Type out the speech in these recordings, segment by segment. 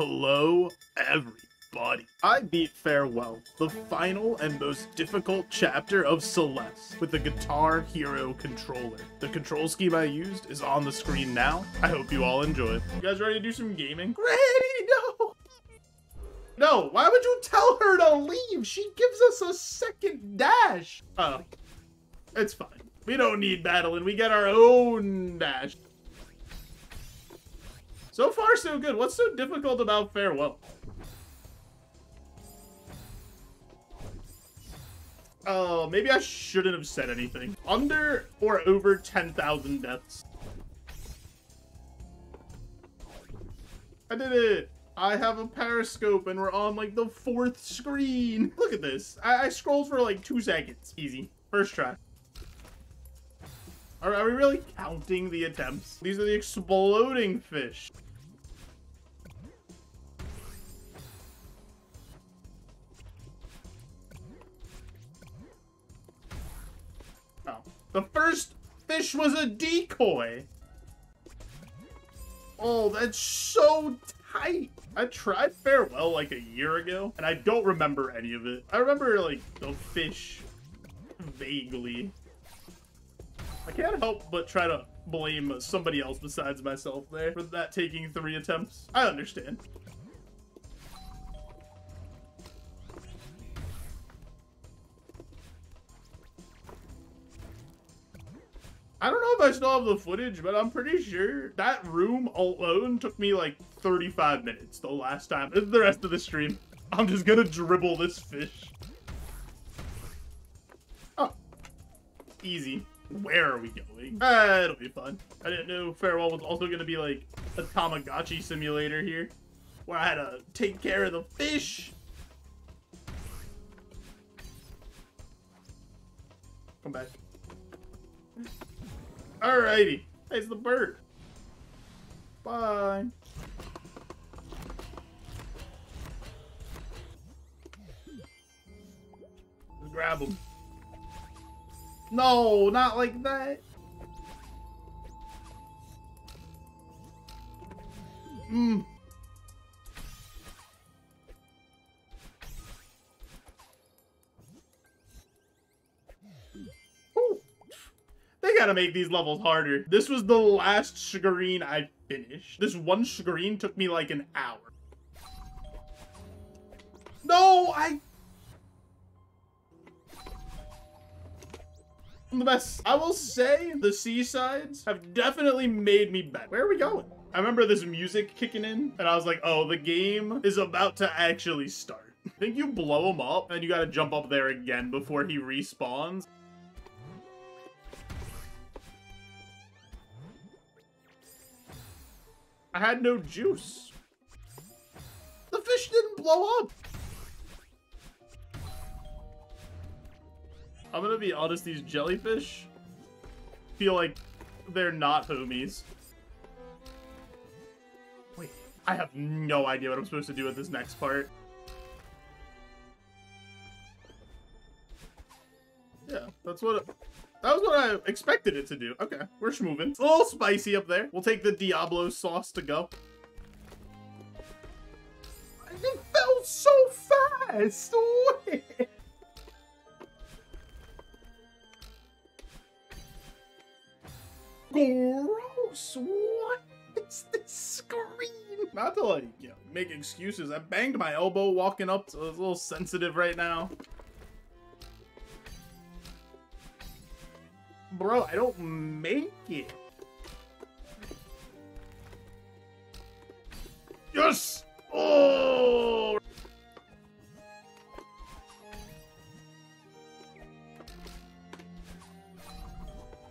Hello, everybody. I beat Farewell, the final and most difficult chapter of Celeste, with the Guitar Hero controller. The control scheme I used is on the screen now. I hope you all enjoy. You guys ready to do some gaming? Granny, no! No, why would you tell her to leave? She gives us a second dash. Oh, it's fine. We don't need Badeline. We get our own dash. So far, so good. What's so difficult about Farewell? Oh, maybe I shouldn't have said anything. Under or over 10,000 deaths. I did it! I have a periscope and we're on like the fourth screen. Look at this. I, I scrolled for like two seconds. Easy. First try. Are, are we really counting the attempts? These are the exploding fish. The first fish was a decoy. Oh, that's so tight. I tried Farewell like a year ago, and I don't remember any of it. I remember, like, the fish vaguely. I can't help but try to blame somebody else besides myself there for that taking three attempts. I understand. Don't have the footage, but I'm pretty sure that room alone took me like 35 minutes the last time. This is the rest of the stream. I'm just gonna dribble this fish. Oh. Easy. Where are we going? Ah, it'll be fun. I didn't know Farewell was also gonna be like a Tamagotchi simulator here. Where I had to take care of the fish. Come back. Alrighty. There's the bird. Bye. Grab him. No, not like that. Mmm. Gotta make these levels harder. This was the last screen I finished. This one screen took me like an hour. No, I... I'm the best. I will say the C-sides have definitely made me better. Where are we going? I remember this music kicking in and I was like, oh, the game is about to actually start. I think you blow him up and you gotta jump up there again before he respawns. I had no juice. The fish didn't blow up. I'm gonna be honest, these jellyfish feel like they're not homies. Wait, I have no idea what I'm supposed to do with this next part. Yeah, that's what... It that was what I expected it to do. Okay, we're moving. It's a little spicy up there. We'll take the Diablo sauce to go. It fell so fast. Gross. What is this screen? Not to like, you know, make excuses. I banged my elbow walking up, so it's a little sensitive right now. Bro, I don't make it. Yes! Oh!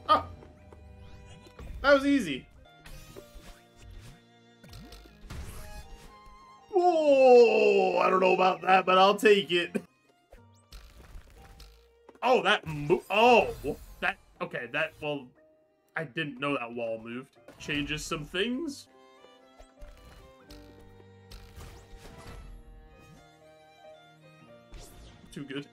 Oh! That was easy. Oh, I don't know about that, but I'll take it. Oh, that Oh! Okay, that, well, I didn't know that wall moved. Changes some things. Too good.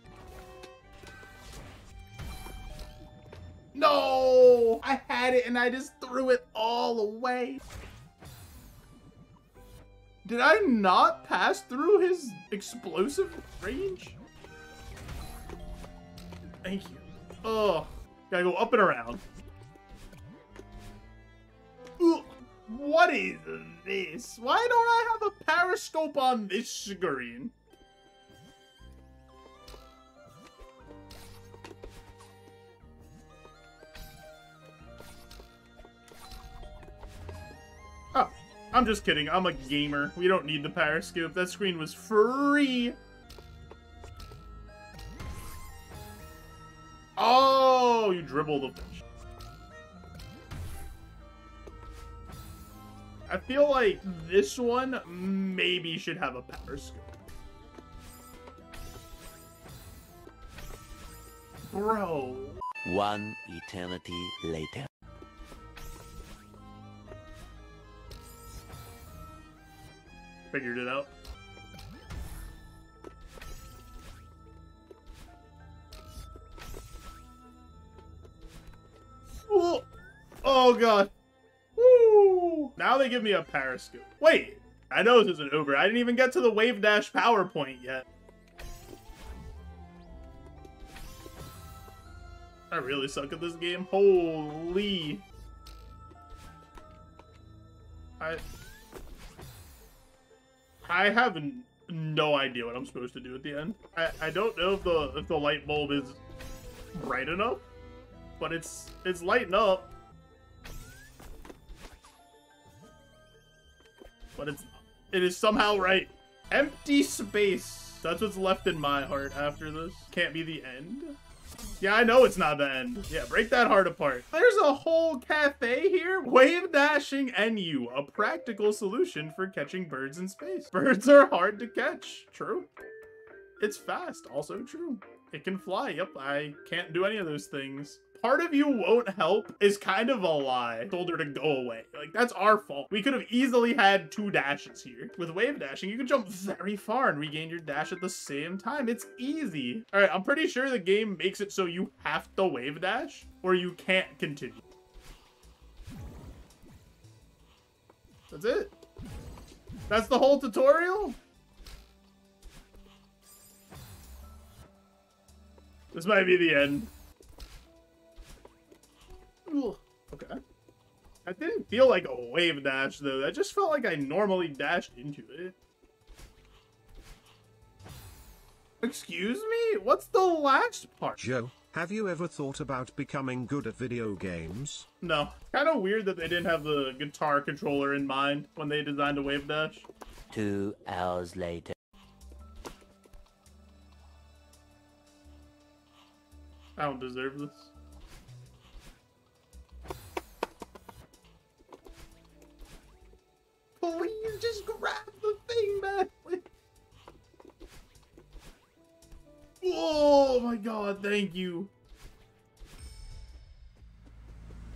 No! I had it and I just threw it all away. Did I not pass through his explosive range? Thank you. Oh, gotta go up and around. Ooh, what is this? Why don't I have a periscope on this screen? Oh, I'm just kidding. I'm a gamer. We don't need the periscope. That screen was free. Dribble the fish. I feel like this one maybe should have a periscope. Bro. One eternity later. Figured it out. Oh god. Woo! Now they give me a periscope. Wait, I know this isn't over. I didn't even get to the wave dash PowerPoint yet. I really suck at this game. Holy. I I have no idea what I'm supposed to do at the end. I, I don't know if the if the light bulb is bright enough, but it's it's lighting up. But it's it is somehow right. Empty space. That's what's left in my heart after this. Can't be the end. Yeah, I know it's not the end. Yeah, break that heart apart. There's a whole cafe here. Wave dashing NU, a practical solution for catching birds in space. Birds are hard to catch. True. It's fast. Also true. It can fly. Yep, I can't do any of those things part of you won't help is kind of a lie. Told her to go away. Like, that's our fault. We could have easily had two dashes here. With wave dashing, you can jump very far and regain your dash at the same time. It's easy. All right, I'm pretty sure the game makes it so you have to wave dash or you can't continue. That's it. That's the whole tutorial? This might be the end. Okay. I didn't feel like a wave dash, though. That just felt like I normally dashed into it. Excuse me? What's the last part? Joe, have you ever thought about becoming good at video games? No. Kind of weird that they didn't have the guitar controller in mind when they designed a wave dash. Two hours later. I don't deserve this. Please just grab the thing back. Oh my god, thank you.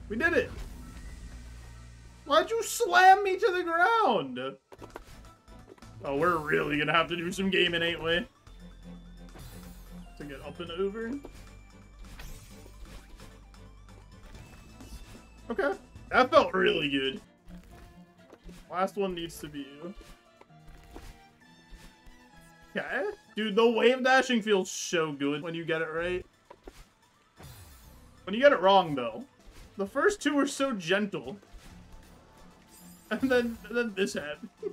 We did it. Why'd you slam me to the ground? Oh, we're really gonna have to do some gaming, ain't we? To get up and over. Okay. That felt really good. Last one needs to be you. Okay. Dude, the wave dashing feels so good when you get it right. When you get it wrong, though. The first two were so gentle. And then, and then this happened.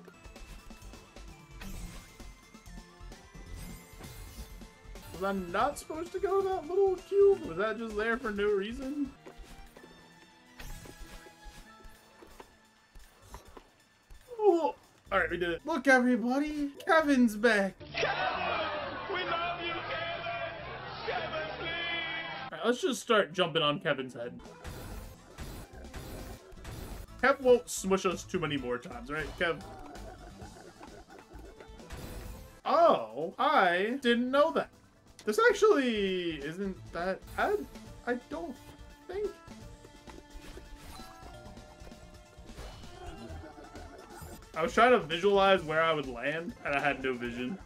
Was I not supposed to go that little cube? Was that just there for no reason? Oh, all right, we did it. Look, everybody, Kevin's back. Kevin! We love you, Kevin! Kevin, please! All right, let's just start jumping on Kevin's head. Kev won't smush us too many more times, right, Kev? Oh, I didn't know that. This actually isn't that bad. I don't think. I was trying to visualize where I would land, and I had no vision.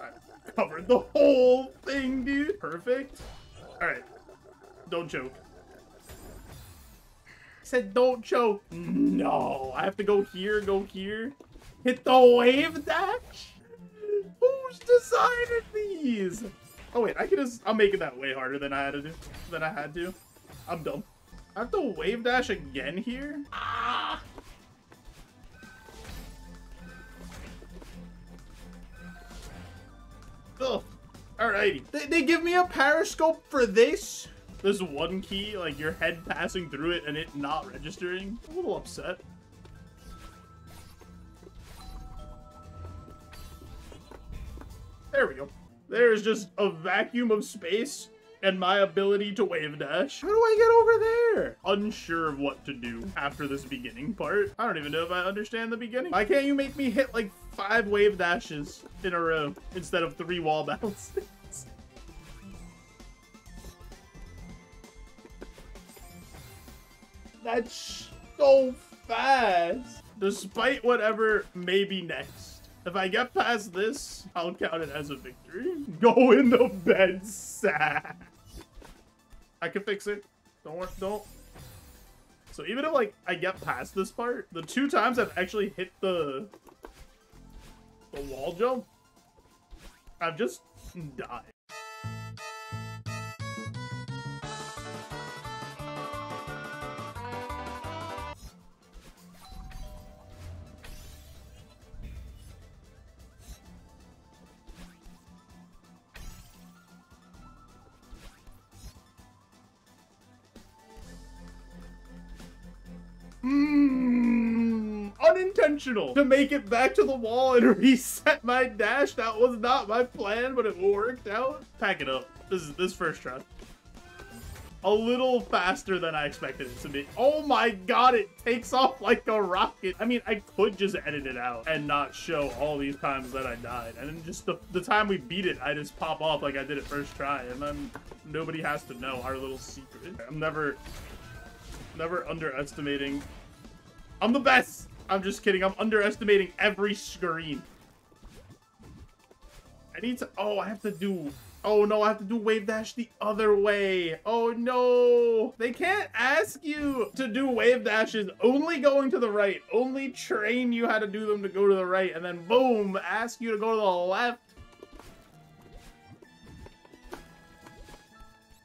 I covered the whole thing, dude. Perfect. All right. Don't choke. said don't choke. No, I have to go here, go here. Hit the wave dash? Who's decided these? Oh wait, I can just, I'm making that way harder than I had to do, than I had to. I'm dumb. I have to wave dash again here? Ah! Ugh. Alrighty. They, they give me a periscope for this? This one key, like your head passing through it and it not registering? I'm a little upset. There we go. There's just a vacuum of space and my ability to wave dash. How do I get over there? Unsure of what to do after this beginning part. I don't even know if I understand the beginning. Why can't you make me hit like five wave dashes in a row instead of three wall bounces? That's so fast. Despite whatever may be next. If I get past this, I'll count it as a victory. Go in the bed, sad. I can fix it. Don't worry, don't. So even if like I get past this part, the two times I've actually hit the the wall jump, I've just died. Unintentional to make it back to the wall and reset my dash. That was not my plan, but it worked out. Pack it up. This is this first try. A little faster than I expected it to be. Oh my god, it takes off like a rocket. I mean, I could just edit it out and not show all these times that I died. And then just the, the time we beat it, I just pop off like I did it first try. And then nobody has to know our little secret. I'm never Never underestimating. I'm the best! I'm just kidding. I'm underestimating every screen. I need to... Oh, I have to do... Oh, no, I have to do wave dash the other way. Oh, no. They can't ask you to do wave dashes only going to the right. Only train you how to do them to go to the right. And then, boom, ask you to go to the left.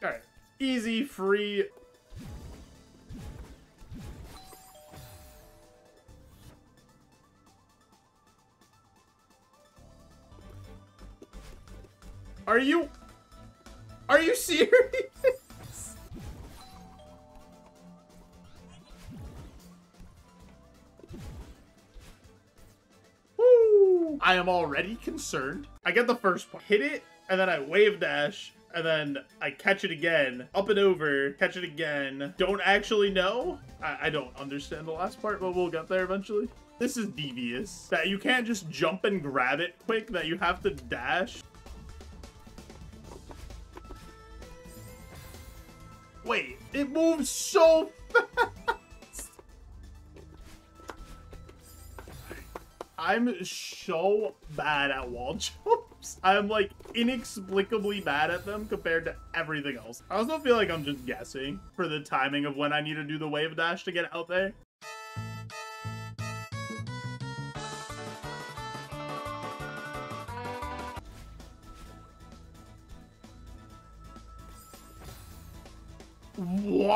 All right. Easy, free, Are you... Are you serious? Woo! I am already concerned. I get the first part. Hit it, and then I wave dash, and then I catch it again, up and over, catch it again. Don't actually know. I, I, don't understand the last part, but we'll get there eventually. This is devious. That you can't just jump and grab it quick, that you have to dash. Wait, it moves so fast. I'm so bad at wall jumps. I'm like inexplicably bad at them compared to everything else. I also feel like I'm just guessing for the timing of when I need to do the wave dash to get out there.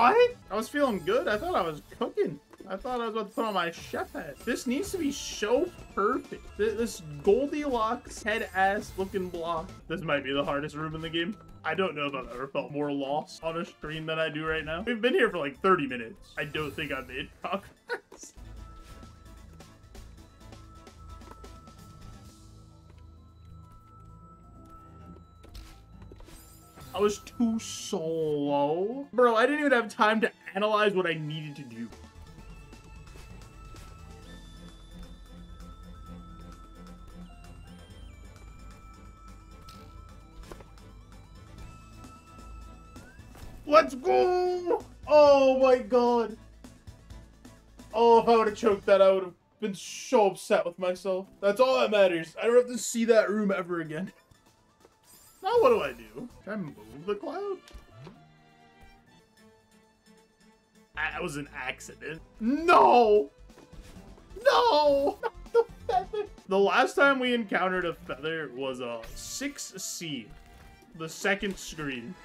What? I was feeling good. I thought I was cooking. I thought I was about to put on my chef hat. This needs to be so perfect. This Goldilocks head ass looking block. This might be the hardest room in the game. I don't know if I've ever felt more lost on a stream than I do right now. We've been here for like 30 minutes. I don't think I've made progress. I was too slow. Bro, I didn't even have time to analyze what I needed to do. Let's go! Oh my god. Oh, if I would have choked that, I would have been so upset with myself. That's all that matters. I don't have to see that room ever again. Now what do I do? Can I move the cloud? That was an accident. No! No! The feather! The last time we encountered a feather was a 6C, the second screen.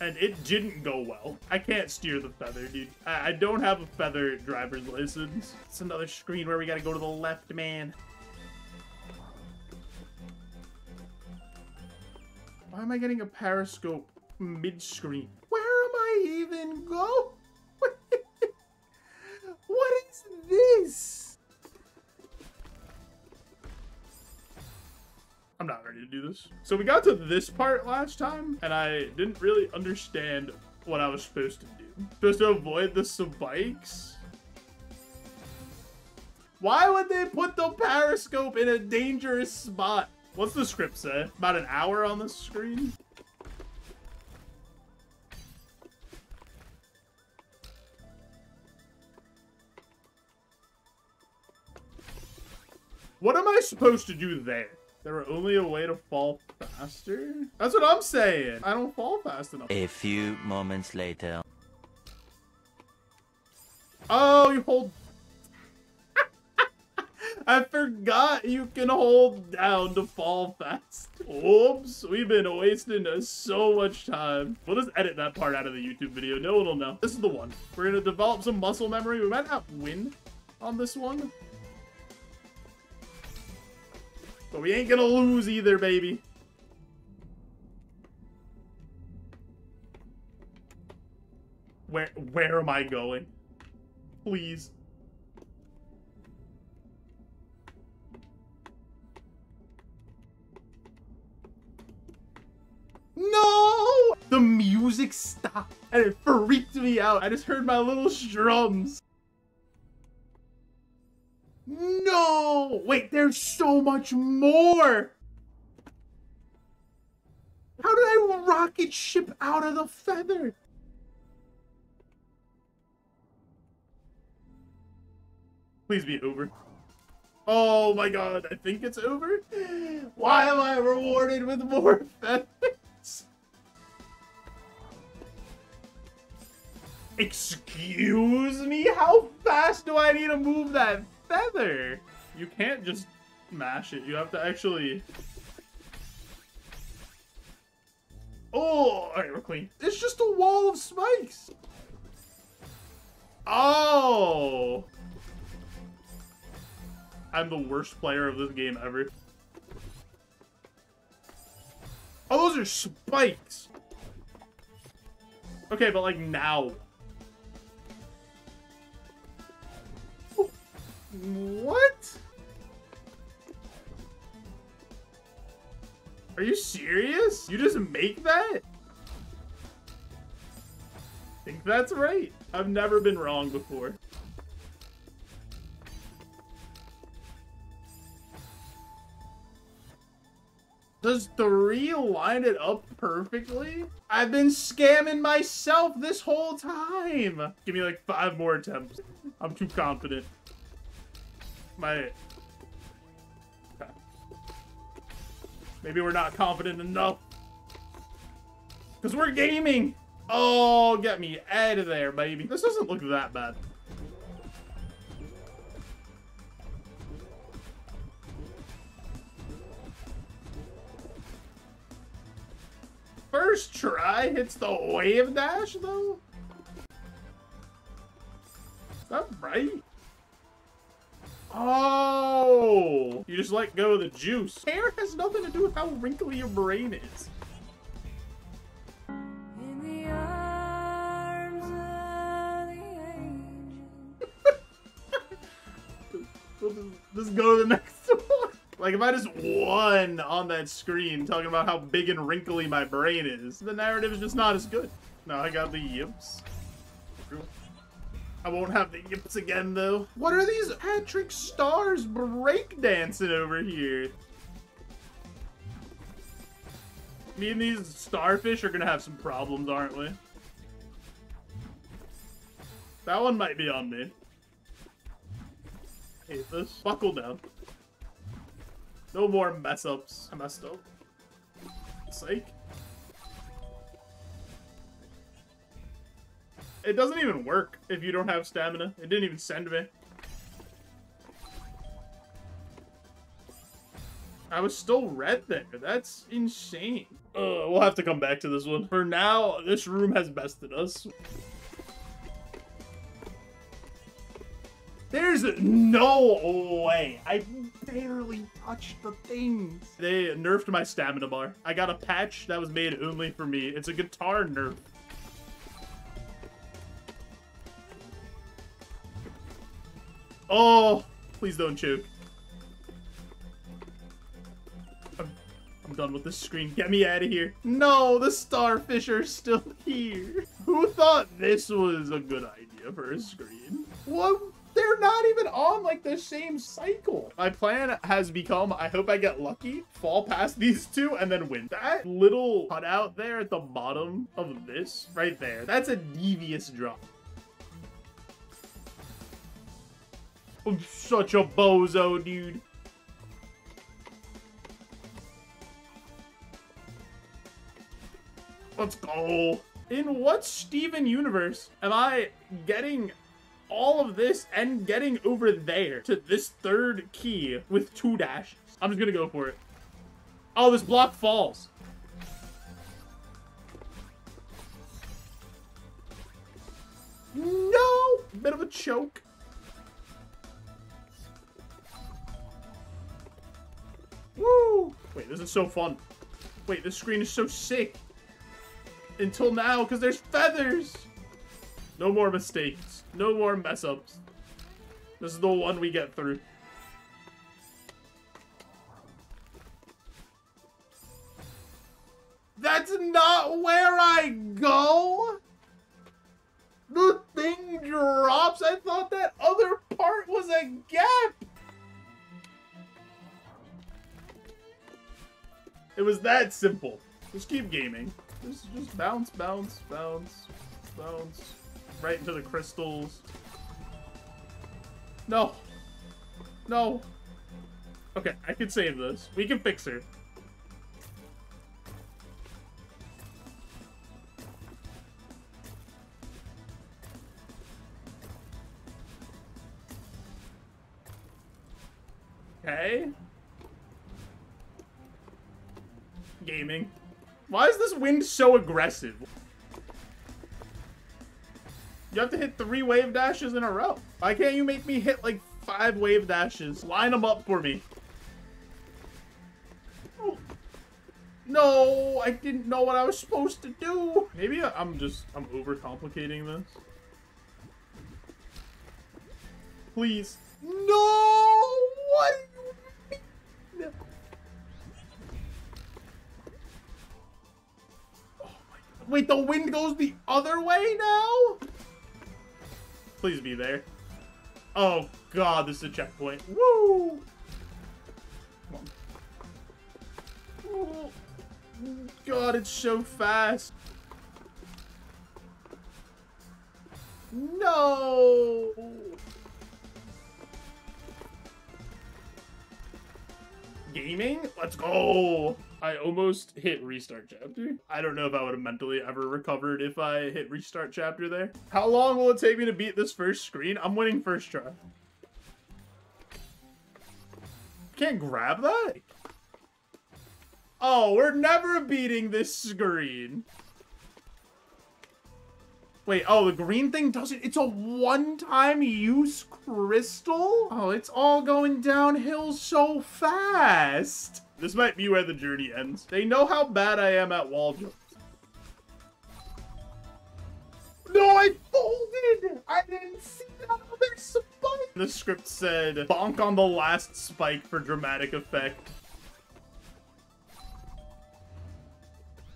And it didn't go well. I can't steer the feather, dude. I, I don't have a feather driver's license. It's another screen where we gotta go to the left, man. Why am I getting a periscope mid-screen? Where am I even going? what is this? I'm not ready to do this. So we got to this part last time, and I didn't really understand what I was supposed to do. Supposed to avoid the spikes? Why would they put the periscope in a dangerous spot? What's the script say? About an hour on the screen? What am I supposed to do there? There were only a way to fall faster? That's what I'm saying. I don't fall fast enough. A few moments later. Oh, you hold... I forgot you can hold down to fall fast. Oops, we've been wasting uh, so much time. We'll just edit that part out of the YouTube video. No one will know. This is the one. We're gonna develop some muscle memory. We might not win on this one. But we ain't gonna lose either, baby. Where where am I going? Please. No! The music stopped and it freaked me out. I just heard my little strums. No! Wait, there's so much more! How did I rocket ship out of the feather? Please be over. Oh my god, I think it's over? Why am I rewarded with more feathers? Excuse me? How fast do I need to move that feather? You can't just mash it. You have to actually... Oh, alright, we're clean. It's just a wall of spikes. Oh. I'm the worst player of this game ever. Oh, those are spikes. Okay, but like now. What? Are you serious? You just make that? I think that's right. I've never been wrong before. Does three line it up perfectly? I've been scamming myself this whole time. Give me like five more attempts. I'm too confident. Maybe we're not confident enough. Because we're gaming. Oh, get me out of there, baby. This doesn't look that bad. First try hits the wave dash, though? Is that right? Oh! You just let go of the juice. Hair has nothing to do with how wrinkly your brain is. In the arms of the angel. We'll just, just go to the next one. Like, if I just won on that screen talking about how big and wrinkly my brain is, the narrative is just not as good. Now I got the yips. I won't have the yips again, though. What are these Patrick Stars breakdancing over here? Me and these starfish are gonna have some problems, aren't we? That one might be on me. Hate this. Buckle down. No more mess ups. I messed up. Sake. It doesn't even work if you don't have stamina. It didn't even send me. I was still red there. That's insane. Uh, we'll have to come back to this one. For now, this room has bested us. There's no way. I barely touched the things. They nerfed my stamina bar. I got a patch that was made only for me. It's a guitar nerf. Oh, please don't choke. I'm, I'm done with this screen. Get me out of here. No, the starfish are still here. Who thought this was a good idea for a screen? What? They're not even on like the same cycle. My plan has become, I hope I get lucky, fall past these two, and then win. That little cutout there at the bottom of this, right there, that's a devious drop. I'm such a bozo, dude. Let's go. In what Steven universe am I getting all of this and getting over there to this third key with two dashes? I'm just gonna go for it. Oh, this block falls. No! Bit of a choke. Woo! Wait, this is so fun. Wait, this screen is so sick. Until now, because there's feathers. No more mistakes. No more mess ups. This is the one we get through. That's not where I go! The thing drops? I thought that other part was a gap! It was that simple. Just keep gaming. Just, just bounce, bounce, bounce, bounce. Right into the crystals. No. No. Okay, I can save this. We can fix her. Gaming. Why is this wind so aggressive? You have to hit three wave dashes in a row. Why can't you make me hit like five wave dashes? Line them up for me. Oh. No, I didn't know what I was supposed to do. Maybe I'm just, I'm overcomplicating this. Please. No! What Wait, the wind goes the other way now? Please be there. Oh god, this is a checkpoint. Woo! God, it's so fast. No! Gaming? Let's go! I almost hit restart chapter. I don't know if I would have mentally ever recovered if I hit restart chapter there. How long will it take me to beat this first screen? I'm winning first try. Can't grab that? Oh, we're never beating this screen. Wait, oh, the green thing doesn't... It's a one-time use crystal? Oh, it's all going downhill so fast. This might be where the journey ends. They know how bad I am at wall jumps. No, I folded! I didn't see that other spike! The script said, bonk on the last spike for dramatic effect.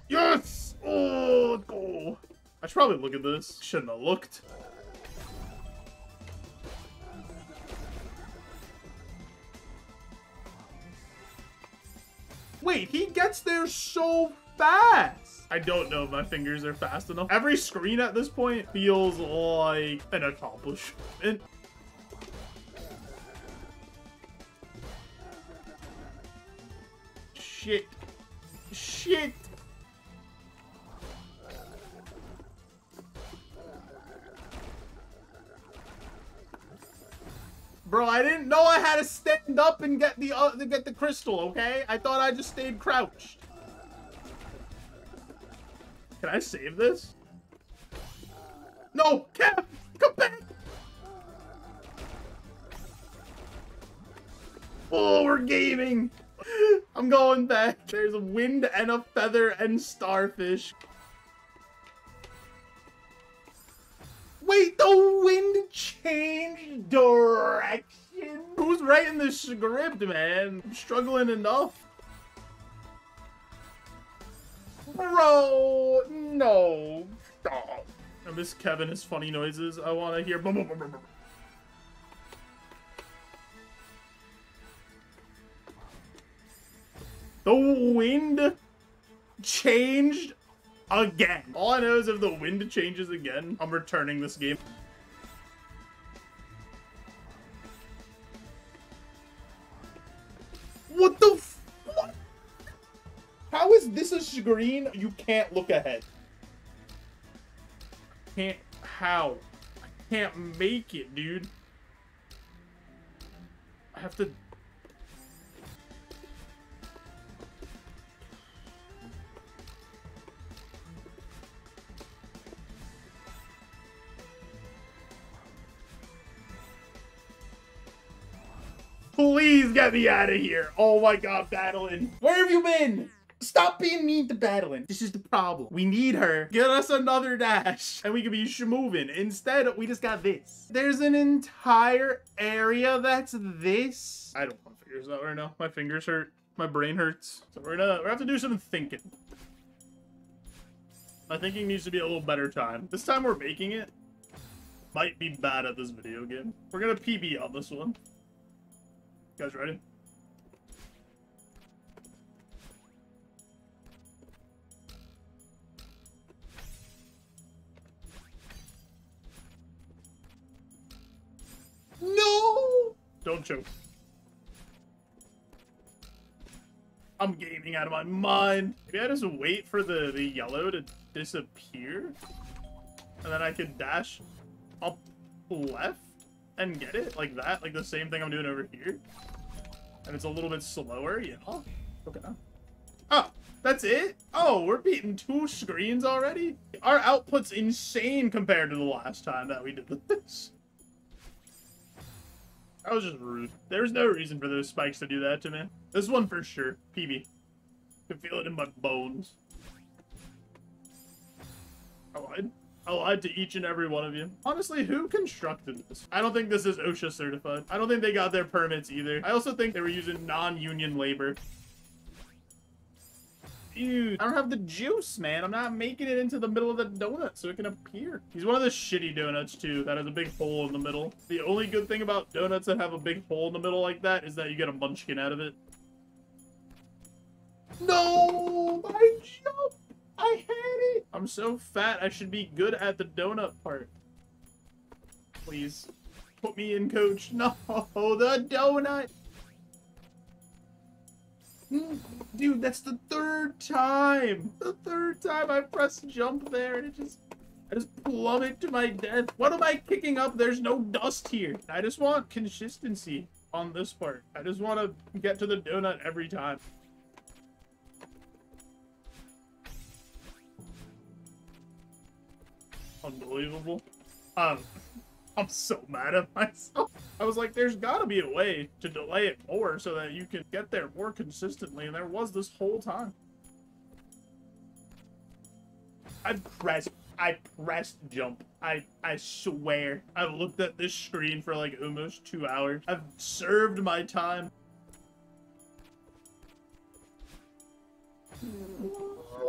Yes! Oh, go! I should probably look at this. Shouldn't have looked. Wait, he gets there so fast. I don't know if my fingers are fast enough. Every screen at this point feels like an accomplishment. Shit. Shit. Bro, I didn't know I had to stand up and get the uh, get the crystal, okay? I thought I just stayed crouched. Can I save this? No, Kev, come back. Oh, we're gaming. I'm going back. There's a wind and a feather and starfish. Wait, the wind changed direction? Who's writing this script, man? I'm struggling enough. Bro, no. Stop. I miss Kevin his funny noises. I want to hear. The wind changed again. All I know is if the wind changes again, I'm returning this game. What the what? How is this a screen? You can't look ahead. Can't, how? I can't make it, dude. I have to Please get me out of here. Oh my god, Badeline. Where have you been? Stop being mean to Badeline. This is the problem. We need her. Get us another dash and we can be moving. Instead, we just got this. There's an entire area that's this. I don't want to figure this out right now. My fingers hurt. My brain hurts. So we're gonna, gonna have to do some thinking. My thinking needs to be a little better time. This time we're making it. Might be bad at this video game. We're gonna PB on this one. You guys ready? No! Don't choke. I'm gaming out of my mind. Maybe I just wait for the, the yellow to disappear. And then I can dash up left and get it like that. Like the same thing I'm doing over here. And it's a little bit slower, yeah. Okay. Oh, that's it? Oh, we're beating two screens already? Our output's insane compared to the last time that we did this. That was just rude. There's no reason for those spikes to do that to me. This one for sure. PB. Can feel it in my bones. Oh, I lied. I lied to each and every one of you. Honestly, who constructed this? I don't think this is OSHA certified. I don't think they got their permits either. I also think they were using non-union labor. Dude, I don't have the juice, man. I'm not making it into the middle of the donut so it can appear. He's one of the shitty donuts, too, that has a big hole in the middle. The only good thing about donuts that have a big hole in the middle like that is that you get a munchkin out of it. No! My jump! I had it! I'm so fat, I should be good at the donut part. Please. Put me in, coach. No, the donut! Mm, Dude, that's the third time! The third time I pressed jump there and it just... I just plummet to my death. What am I kicking up? There's no dust here. I just want consistency on this part. I just want to get to the donut every time. Unbelievable. Um, I'm so mad at myself. I was like, there's gotta be a way to delay it more so that you can get there more consistently, and there was this whole time. I pressed, I pressed jump. I, I swear. I've looked at this screen for like almost two hours. I've served my time.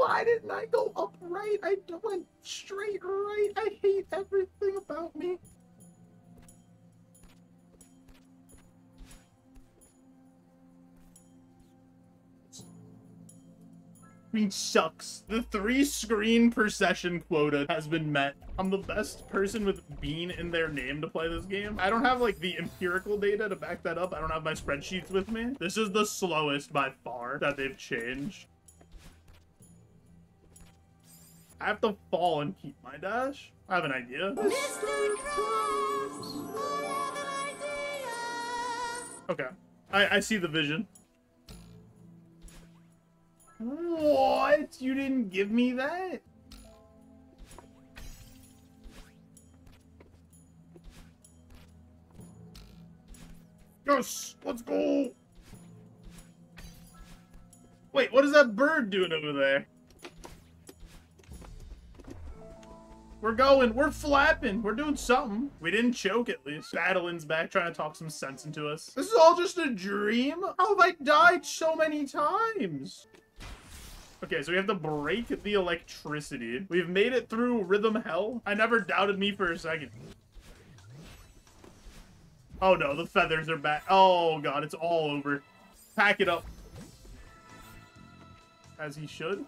Why didn't I go up right? I went straight right. I hate everything about me. Screen sucks. The three screen per session quota has been met. I'm the best person with Bean in their name to play this game. I don't have like the empirical data to back that up. I don't have my spreadsheets with me. This is the slowest by far that they've changed. I have to fall and keep my dash? I have an idea. Idea. Okay. I, I see the vision. What? You didn't give me that? Yes! Let's go! Wait, what is that bird doing over there? We're going. We're flapping. We're doing something. We didn't choke at least. Badeline's back trying to talk some sense into us. This is all just a dream? How have I died so many times? Okay, so we have to break the electricity. We've made it through rhythm hell. I never doubted me for a second. Oh no, the feathers are back. Oh god, it's all over. Pack it up. As he should.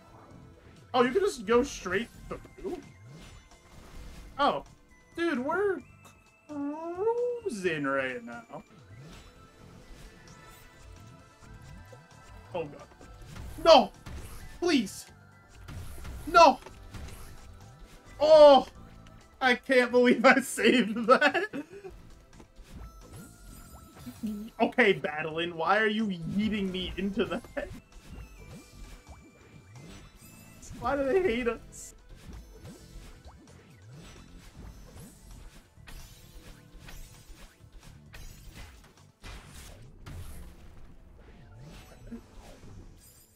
Oh, you can just go straight through? Oh. Dude, we're cruising right now. Oh god. No! Please! No! Oh! I can't believe I saved that! Okay, Badeline, why are you yeeting me into that? Why do they hate us?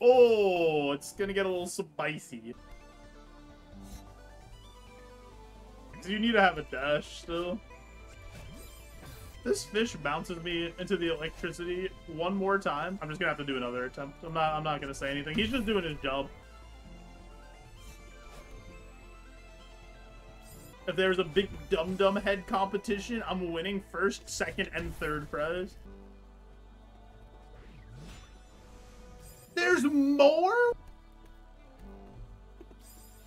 Oh, it's gonna get a little spicy. Do you need to have a dash still? This fish bounces me into the electricity one more time. I'm just gonna have to do another attempt. I'm not I'm not gonna say anything. He's just doing his job. If there's a big dum dum head competition, I'm winning first, second, and third prize. There's more?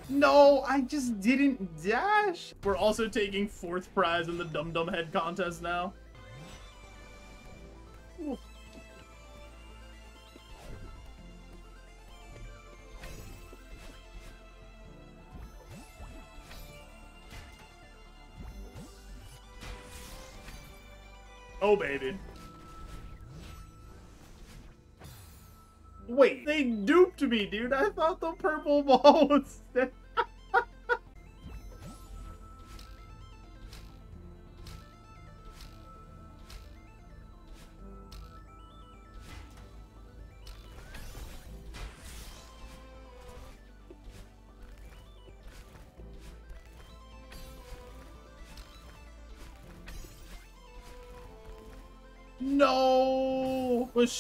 No, I just didn't dash. We're also taking fourth prize in the Dum Dum Head contest now. Oh, baby. Wait, they duped me, dude. I thought the purple ball was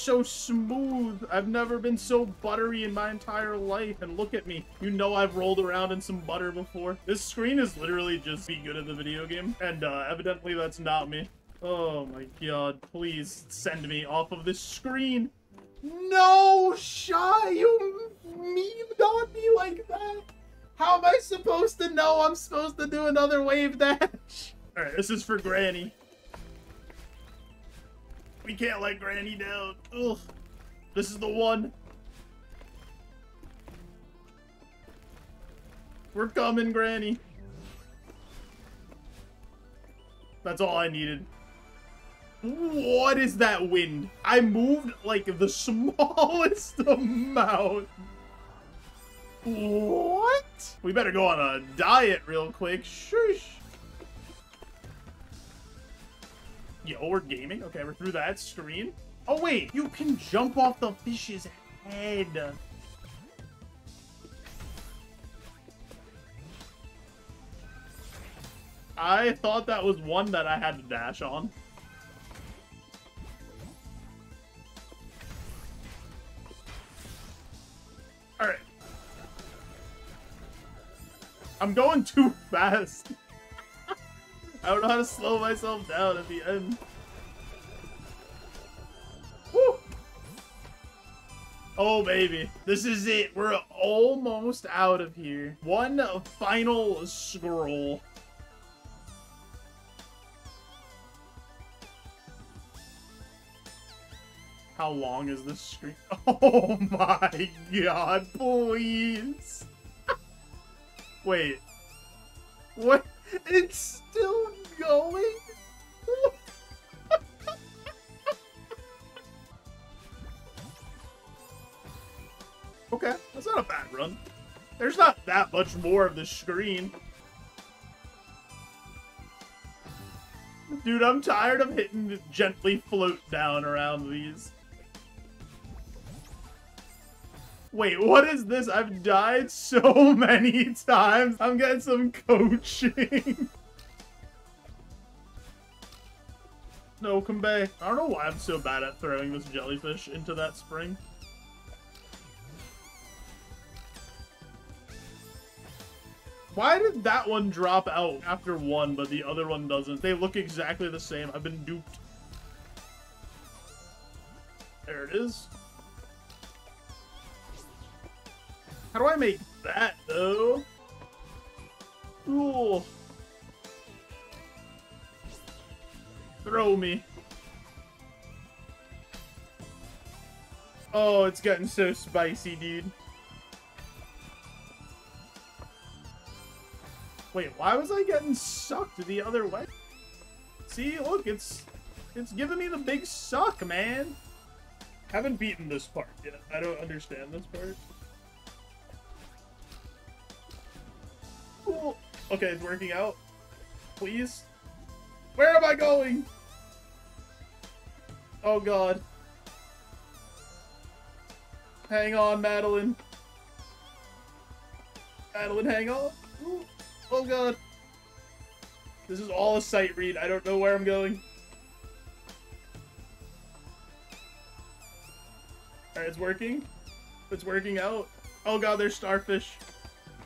so smooth. I've never been so buttery in my entire life. And look at me. You know I've rolled around in some butter before. This screen is literally just be good at the video game. And uh, evidently that's not me. Oh my god. Please send me off of this screen. No, Shy! You memed on me like that? How am I supposed to know I'm supposed to do another wave dash? Alright, this is for Granny. We can't let Granny down. Ugh. This is the one. We're coming, Granny. That's all I needed. What is that wind? I moved like the smallest amount. What? We better go on a diet real quick. Shush. Yo, oh, we're gaming. Okay, we're through that screen. Oh, wait. You can jump off the fish's head. I thought that was one that I had to dash on. Alright. I'm going too fast. I don't know how to slow myself down at the end. Woo! Oh, baby. This is it. We're almost out of here. One final scroll. How long is this screen? Oh my god, please. Wait. What? It's still going? okay, that's not a bad run. There's not that much more of the screen. Dude, I'm tired of hitting gently float down around these. Wait, what is this? I've died so many times. I'm getting some coaching. no, Kumbe. I don't know why I'm so bad at throwing this jellyfish into that spring. Why did that one drop out after one, but the other one doesn't? They look exactly the same. I've been duped. There it is. How do I make that, though? Ooh. Throw me. Oh, it's getting so spicy, dude. Wait, why was I getting sucked the other way? See, look, it's it's giving me the big suck, man. Haven't beaten this part yet. I don't understand this part. Okay, it's working out. Please. Where am I going? Oh god. Hang on, Madeline. Madeline, hang on. Ooh. Oh god. This is all a sight read. I don't know where I'm going. Alright, it's working. It's working out. Oh god, there's starfish.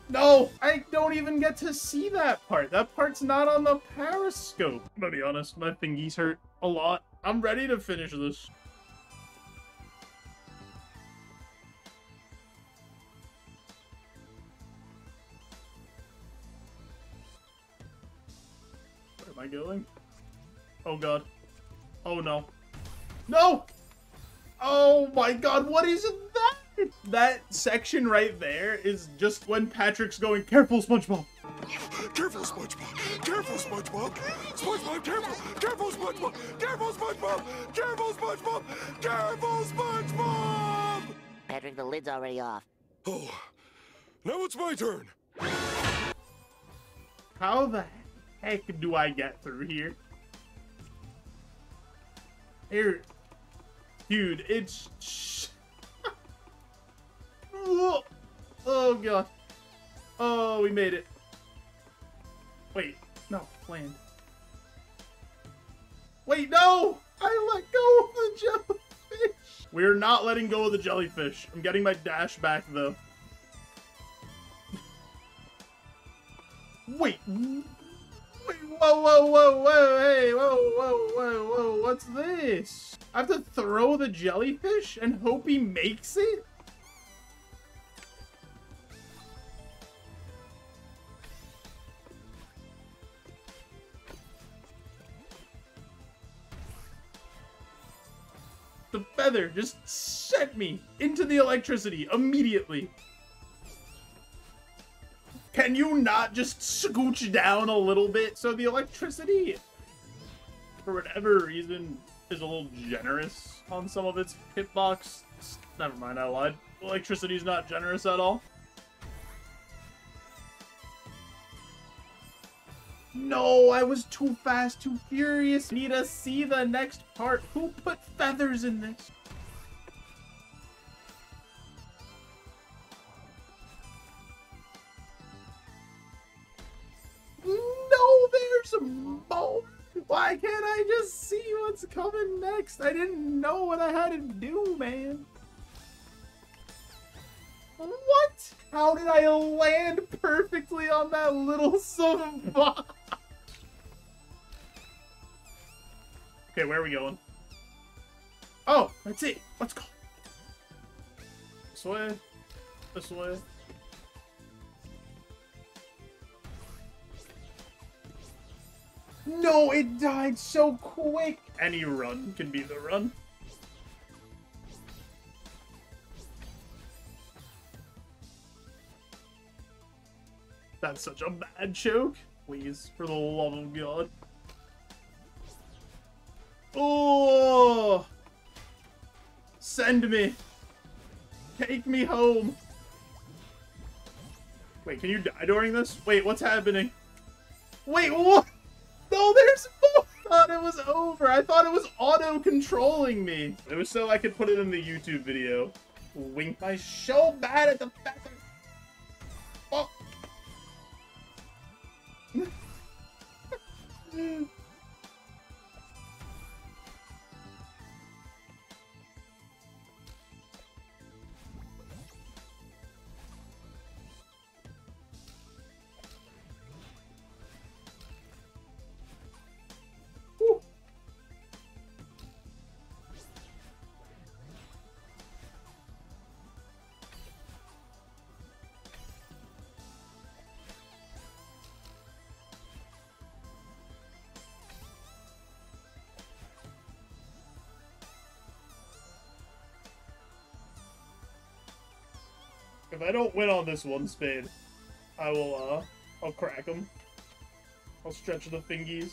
No! I don't even get to see that part. That part's not on the periscope. I'm gonna be honest, my fingies hurt a lot. I'm ready to finish this. Where am I going? Oh god. Oh no. No! Oh my god, what is that? That section right there is just when Patrick's going, careful, SpongeBob. Careful, SpongeBob! Careful, SpongeBob! SpongeBob, careful! Careful, SpongeBob! Careful, SpongeBob! Careful, SpongeBob! Careful, SpongeBob! Patrick, the lid's already off. Oh, now it's my turn. How the heck do I get through here? Here. Dude, it's... oh, oh, God. Oh, we made it. Wait, no, land. Wait, no! I let go of the jellyfish! We're not letting go of the jellyfish. I'm getting my dash back, though. Wait. Wait, whoa, whoa, whoa, whoa, hey, whoa, whoa, whoa, whoa, what's this? I have to throw the jellyfish and hope he makes it? Feather just sent me into the electricity immediately. Can you not just scooch down a little bit? So the electricity, for whatever reason, is a little generous on some of its hitbox. Never mind, I lied. Electricity is not generous at all. No, I was too fast, too furious. Need to see the next part. Who put feathers in this? No, there's more. Why can't I just see what's coming next? I didn't know what I had to do, man. What? How did I land perfectly on that little savant? Okay, where are we going? Oh, that's it. Let's go. This way. This way. No, it died so quick. Any run can be the run. That's such a bad choke. Please, for the love of God. Oh! Send me. Take me home. Wait, can you die during this? Wait, what's happening? Wait, what? No, there's more. I thought it was over. I thought it was auto-controlling me. It was so I could put it in the YouTube video. Wink my so bad at the fact that... Oh. If I don't win on this one spade, I will, uh, I'll crack him. I'll stretch the fingies.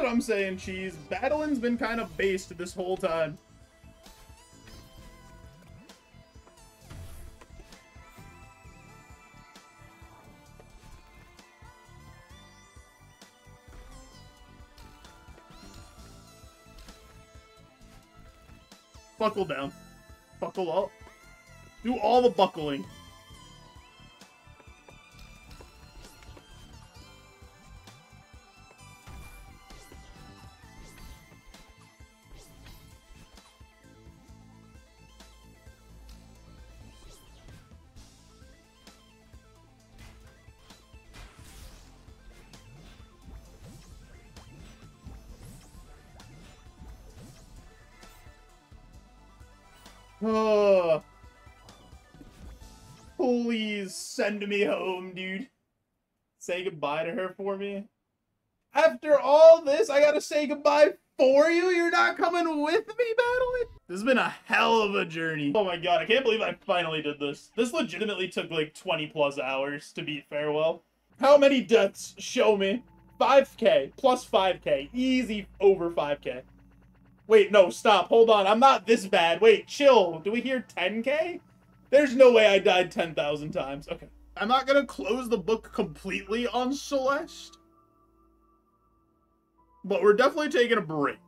What I'm saying, Cheese. Badeline's been kind of based this whole time. Buckle down. Buckle up. Do all the buckling. Send me home, dude. Say goodbye to her for me. After all this, I gotta say goodbye for you? You're not coming with me, Badeline? This has been a hell of a journey. Oh my god, I can't believe I finally did this. This legitimately took like 20 plus hours to beat Farewell. How many deaths? Show me. 5k, plus 5k. Easy over 5k. Wait, no, stop. Hold on. I'm not this bad. Wait, chill. Do we hear 10k? There's no way I died 10,000 times. Okay. I'm not gonna close the book completely on Celeste. But we're definitely taking a break.